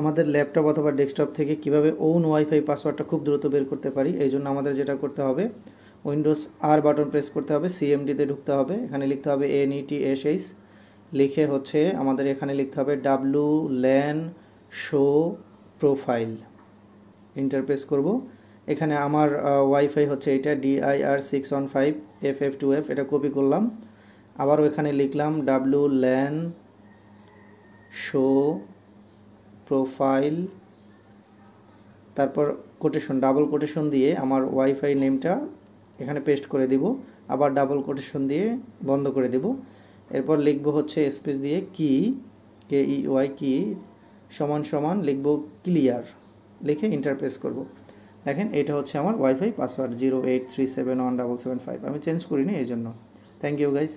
আমাদের ল্যাপটপ অথবা ডেস্কটপ থেকে কীভাবে ওন ওয়াইফাই পাসওয়ার্ডটা খুব দ্রুত বের করতে পারি, এই জন্য আমাদের যেটা করতে হবে উইন্ডোজ আর বাটন প্রেস করতে হবে সিএমডিতে ঢুকতে হবে, এখানে লিখতে হবে এন ইটি এস এইচ লিখে হচ্ছে আমাদের এখানে লিখতে হবে W LAN show profile enter করব, এখানে আমার ওয়াইফাই হচ্ছে এটা DIR six one five F F two F এটা কপি করলাম, আবারও এখানে লিখলাম ডাব্লু ল্যান শো প্রোফাইল তারপর কোটেশন ডাবল কোটেশন দিয়ে আমার ওয়াইফাই নেমটা এখানে পেস্ট করে দিব, আবার ডাবল কোটেশন দিয়ে বন্ধ করে দেব। এরপর লিখব হচ্ছে স্পেস দিয়ে কি কে ই ওয়াই কি সমান সমান লিখব ক্লিয়ার লিখে ইন্টারপ্রেস করব। দেখেন, এটা হচ্ছে আমার wifi password zero eight three seven one double seven five আমি চেঞ্জ করিনি, এই জন্য। Thank you guys